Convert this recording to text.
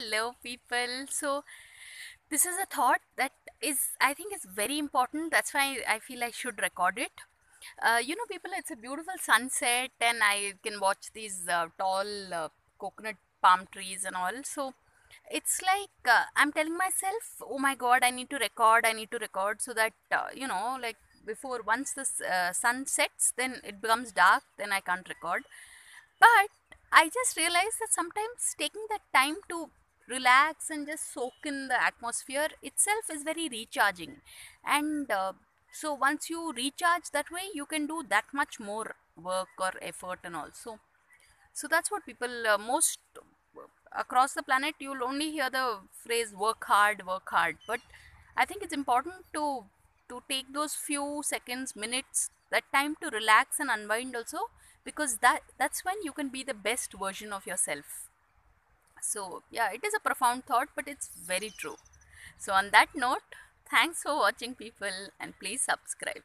Hello, people. So, this is a thought that is, I think, is very important. That's why I feel I should record it. Uh, you know, people, it's a beautiful sunset, and I can watch these uh, tall uh, coconut palm trees and all. So, it's like uh, I'm telling myself, oh my god, I need to record, I need to record so that, uh, you know, like before once the uh, sun sets, then it becomes dark, then I can't record. But I just realized that sometimes taking that time to relax and just soak in the atmosphere itself is very recharging. And uh, so once you recharge that way, you can do that much more work or effort and also. So that's what people uh, most across the planet you'll only hear the phrase work hard, work hard. But I think it's important to to take those few seconds, minutes, that time to relax and unwind also because that that's when you can be the best version of yourself. So yeah, it is a profound thought, but it's very true. So on that note, thanks for watching people and please subscribe.